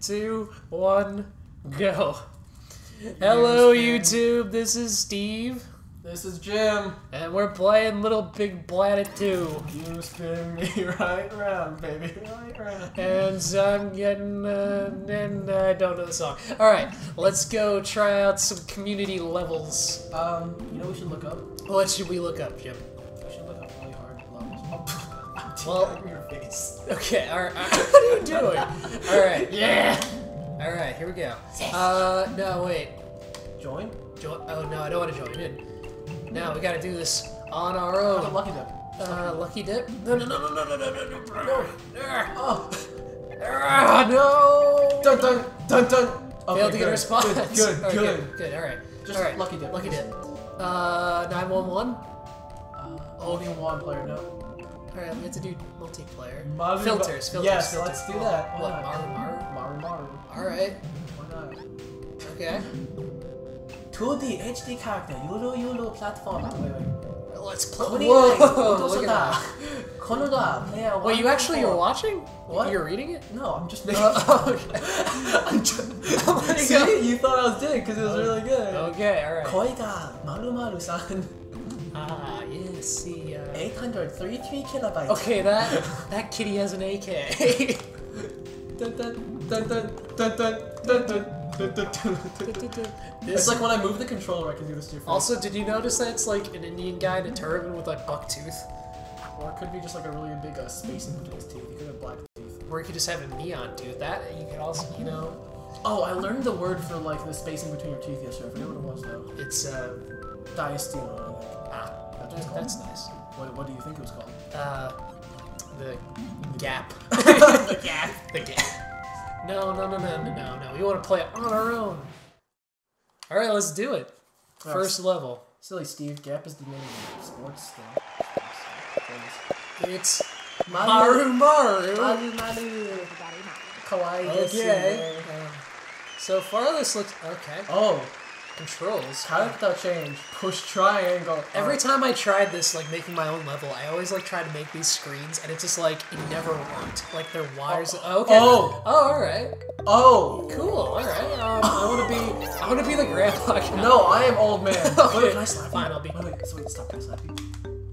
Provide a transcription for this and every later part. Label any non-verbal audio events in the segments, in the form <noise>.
two, one, go. Hello, YouTube. This is Steve, This is Jim. and we're playing Little Big Planet 2. You spin me <laughs> right round, baby, right round. And I'm getting, uh, and I don't know the song. Alright, let's go try out some community levels. Um, you know what we should look up? What should we look up, Jim? We should look up really hard levels. Well- your face. Okay, alright. <laughs> What are you doing? Alright, <laughs> yeah! Alright, here we go. Uh, no, wait. Join? Join. Oh no, I don't want to join in. Now we gotta do this on our Oh, own. lucky dip. Uh, lucky dip? No, no, no, no, no, no, no, no, no, no. Oh, Ah, no! dun dun dun dun. Okay, Failed to get a good, response. Good, good, <laughs> Alright, good. good, good. All right. Just All right. lucky dip. Lucky dip. Uh, nine one one. Uh, only one player, no. Alright, we have to do multiplayer. Maru filters, filters. Yes, filters. let's do that. Why what. Maru Maru? Maru Maru. Alright. Why not? Okay. 2D HD character, Yoro Yoro platform. Wait, wait. Let's play. Whoa! Look at that. Konoda, player Wait, you actually are watching? What? You're reading it? No, I'm just <laughs> making uh, <laughs> I'm just... <laughs> See? You thought I was dead because it was really good. Okay, alright. Koi ga maru maru san. Ah, yes, see, uh... 833 kilobytes. Okay, that <laughs> that kitty has an AK. it's like when I move the controller, I can do this too. Also, did you notice that it's like an Indian guy in a turban with like buck tooth? Or it could be just like a really big uh, space in between his teeth. He could have black teeth. Or he could just have a neon tooth. That you could also, you know. Oh, I learned the word for like the space in between your teeth yesterday. I forget what it was though. It's uh, diastema. That's what it's called. that's nice. What, what do you think it was called? Uh, the gap. <laughs> <laughs> the gap. The gap. No, no, no, no, no, no, no. We want to play it on our own. All right, let's do it. Alright, First level. Silly Steve, Gap is the name of the sports thing. It's Maru Maru. Maru Maru. Kawaii Okay. ne. Um, so far, this looks okay. Oh, Controls. character change. Push triangle. Every time I tried this, like making my own level, I always like try to make these screens, and it's just like it never worked. Like their wires. Oh, okay. Oh. Oh, all right. Oh. Cool. All right. Um, I want to be. I want to be the grandpa. <laughs> No, I am old man. <laughs> Okay. Wait, can I slap you? Fine, I'll be- Wait, wait, so wait, stop, can I slap you?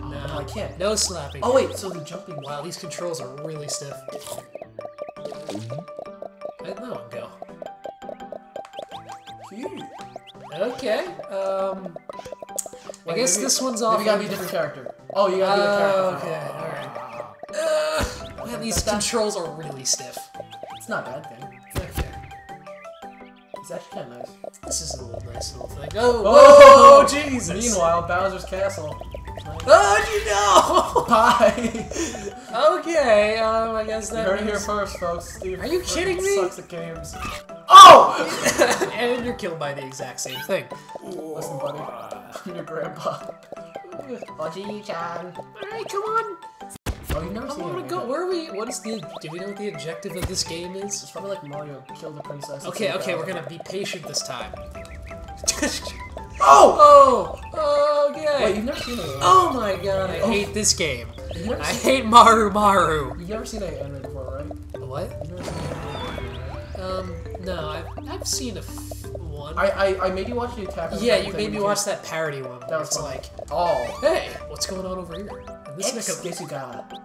No. no, I can't. No slapping. Oh wait, so the jumping. Wow, these controls are really stiff. Let that one go. Phew. Okay. Um. I guess maybe- this one's off. you gotta be a different character. Oh, you gotta be the Oh, character. okay, alright. Uh, man, these controls are really stiff. It's not a bad thing. It's actually kind of nice. This is a little nice little thing. Oh, Oh, whoa, Jesus! Meanwhile, Bowser's Castle. Oh, you know! <laughs> Hi Okay, um, I guess you that heard it here first, folks. Steve Are you kidding me? Sucks at games. Oh! <laughs> and you're killed by the exact same thing. Listen, buddy. I'm <laughs> your grandpa. Oji-chan. Alright, come on! Oh, you've never I seen wanna it. go. Where are we? What is the. Do we know what the objective of this game is? It's probably like Mario kill the princess. Okay, okay, we're gonna be patient this time. <laughs> Oh! oh! Okay! Wait, you've never seen it. right? Oh my god, I Oh. hate this game. I seen, hate Maru Maru. you've never seen an anime before, right? What? You've never seen Um, no, I've, I've seen a f- one. I, I, I made you watch the Attack on yeah, you made me watch that parody one. That was it's like, Oh. hey, what's going on over here? And this X mecha- Desuga.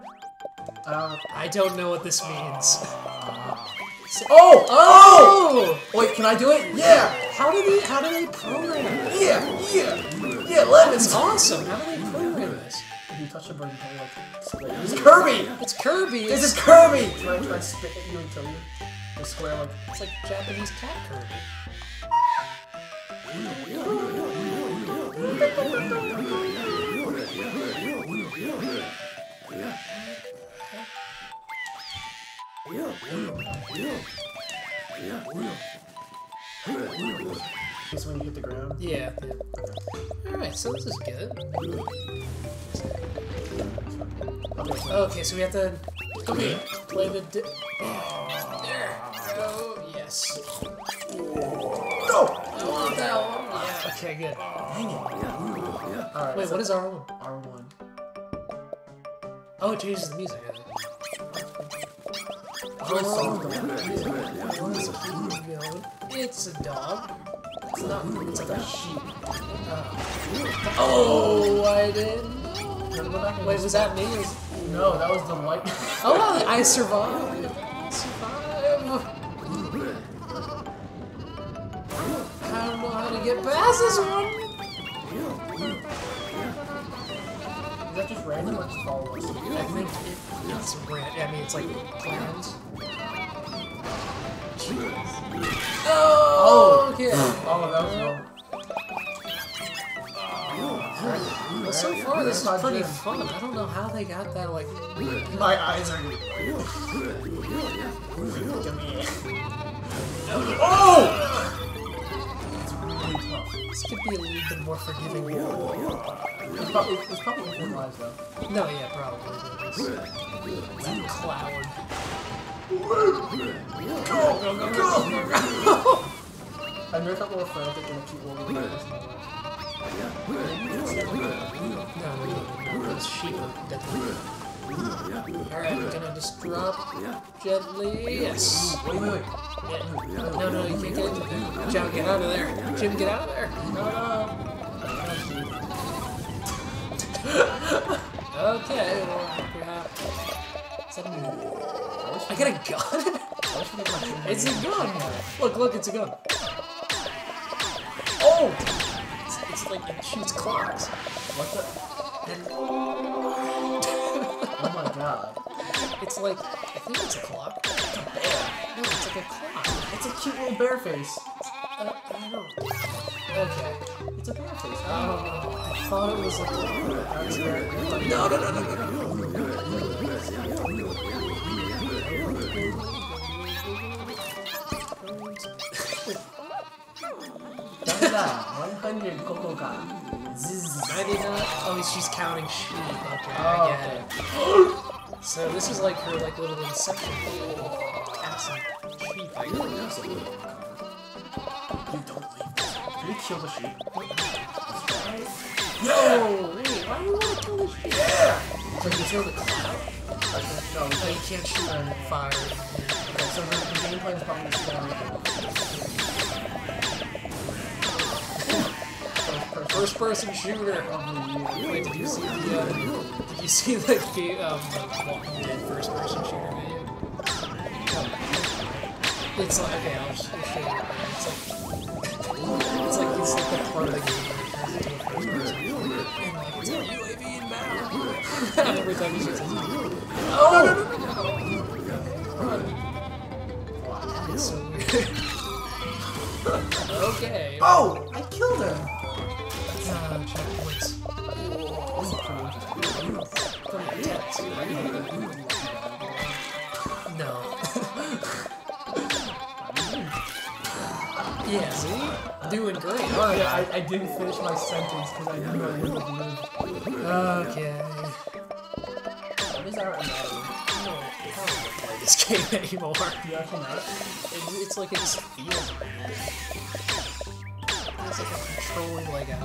Uh, I don't know what this means. <laughs> oh! Oh! Wait, can I do it? Yeah! How do they? How do they program it? Yeah! Yeah! Yeah, lemons! It's awesome. How do they program this? If you touch the bird, you can like. It's Kirby! It's Kirby. This It's, is Kirby! Can I try spit at you and kill you? The square like. it's like Japanese cat Kirby. This when you hit the ground. Yeah. All right, so this is good. Okay, so we have to okay play the. Di- Oh yes. No! I want that one. Yeah. Okay, good. Dang it. Alright. Wait, so what is R one? R1? Oh, it changes the music. I think. Hello. It's a dog. It's not. It's like a sheep. Uh, oh, I didn't. Gotta go back and Wait, was that me? No, that was the light. Oh, <laughs> I survived. I survived. I don't know how to get past this one. Is that just random or just follow us? I think it, it's random. I mean, it's like plans. Oh, oh okay. Oh, that was wrong. Well, so far this is pretty fun. I don't know how they got that. Like, My eyes are. Give me it. Oh! It's this could be a little bit more forgiving. It's probably, it's probably infinite lives though. No, yeah, probably. but It's, it's a cloud. Go! Go, go, go, go! I never felt more frantic in a cute little place. No, no, no, no, those sheep are deadly. Alright, I'm gonna just drop gently. Yes. Wait, wait, wait. Yeah. No, no, you can't get into there. John, get out of there. Jim, get out of there. No, no. Okay, well, perhaps. Is that a... I got a gun? <laughs> It's a gun! Look, look, it's a gun. Oh! It's, it's like it shoots clocks. What the? Oh my god. it's like, I think it's a clock. It's a bear. No, it's like a clock. It's a cute little bear face. Uh, I don't know. Okay. It's a bear face. I don't know. I thought it was a. That's weird. No, no, no, no, no, no. That's that. 100 Zzz. 99? Oh, she's counting sheep. Okay, Oh, I get it. So this is like her like little inception. Casting sheep. I You don't leave. Can you kill the sheep? No! Wait, why do you want to kill the sheep? Yeah! So you kill the cloud? No, Oh, you can't shoot on fire. okay, so the, the game plan is probably just First person shooter. Wait, did you see the uh, did you see the game um Walking Dead first person shooter video? It's like okay, I'll just I'll show you. It's like it's like it's like the part of the game where it turns into a first person shooter. And like it's a UAV inbound. and every time you shoot something. Oh! Wow, that is so weird. <laughs> okay. Oh! I killed him! No. <laughs> yeah, see? Doing great. Oh yeah, I, I didn't finish my sentence because I knew I wouldn't live. Okay. What is our anatomy? I don't want to play this game anymore. Do you actually know? It's, it's like it just feels weird. It's like I'm controlling like a,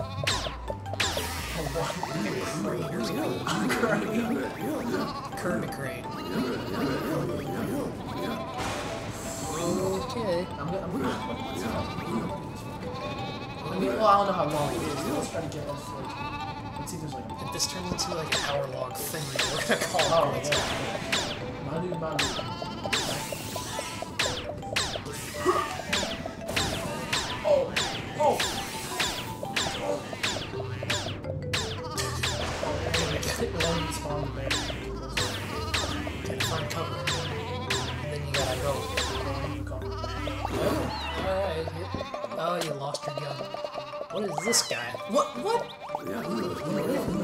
Kermit crane. Okay. I'm gonna, I'm gonna I mean, well, I don't know how long it is. Let's try to get us like. Let's see if there's like. If this turns into like an hour long thing, we're gonna call Oh, yeah. Manu, Manu. This guy? What? What?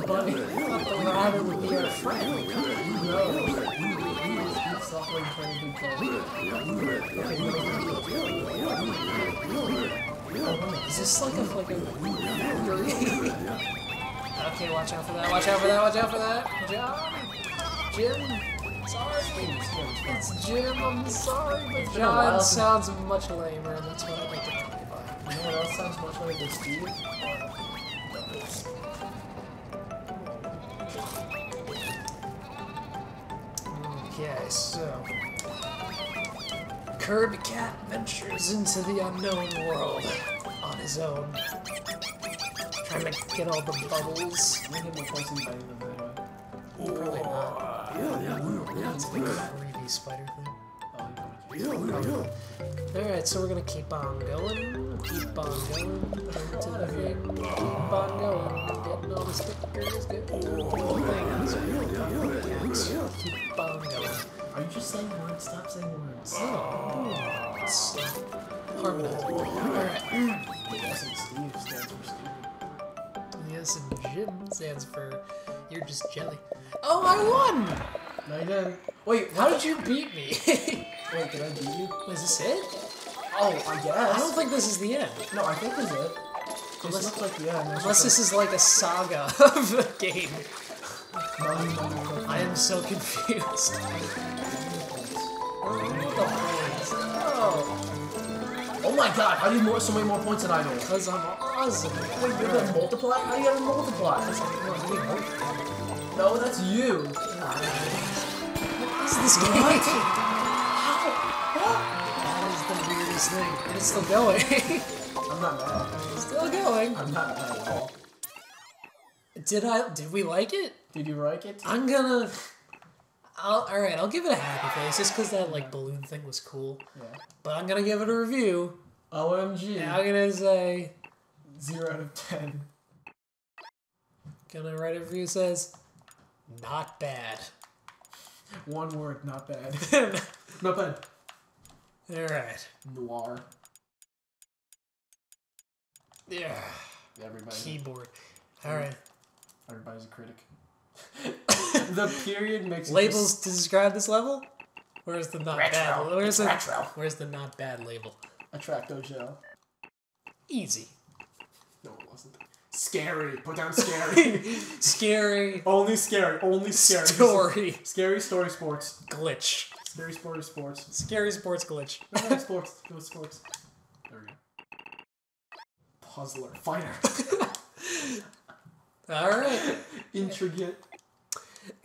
Buddy. The rider would be our friend. No. Stop waiting for any big call. Okay. Is this like a like a <laughs> okay, watch out for that. Watch out for that. Watch out for that. John. Jim. Sorry. It's Jim. I'm sorry, but John sounds much lamer, that's what I sounds much like this, Steve? Okay, so Kirby Cat ventures into the unknown world on his own. Trying to get all the bubbles. I get more points than you by them anyway. Probably not. It's the creepy spider thing. Alright, so we're gonna keep on going, keep on going, into the thing, keep on going, getting all the stickers, getting all the things, keep on going. Are you just saying words? Stop saying words. Oh, it's harmonizing. Alright, Yes, and Steve stands for stupid. yes, and Jim stands for you're just jelly. Oh, I won! No, you didn't. Wait, How did you beat me? <laughs> Wait, did I beat you? Was this it? Oh, I guess. I don't think this is the end. No, I think this is it. This Unless- looks like the end. Unless just this is like a saga <laughs> of a game. I am so confused. <laughs> Oh, oh, Oh my god, how do you more so many more points than I do? because I'm awesome. Wait, you're gonna multiply? How you gonna multiply? No, that's you. What is this game? That is the weirdest thing. And it's still going. <laughs> I'm not mad. it's still going. I'm not mad at all. Did I? Did we like it? Did you like it? I'm gonna. I'll, all right, I'll give it a happy face just because that like balloon thing was cool. Yeah. But I'm gonna give it a review. OMG. And I'm gonna say, Zero out of ten. gonna write a review says, not bad. One word, not bad. <laughs> not bad. Right. Noir. Yeah. Everybody. Keyboard. All right. Everybody's a critic. <laughs> the period makes Labels to describe this level. Where's the not Retro. bad? Where's the retro. Where's the not bad label? Attracto gel. Easy. No, it wasn't. Scary. Put down scary. <laughs> Scary. Only scary. Only scary. Story. Scary story sports. Glitch. Scary story sports. Scary sports glitch. No, no, sports. Go with sports. There we go. Puzzler. Fighter. <laughs> All right. Intricate.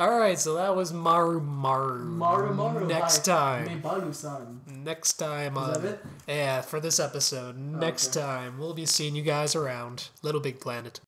All right. So that was Maru Maru. Maru Maru. Next time. Mebaru-san. Next time Is that it? yeah for this episode. Next Okay. time we'll be seeing you guys around Little Big Planet.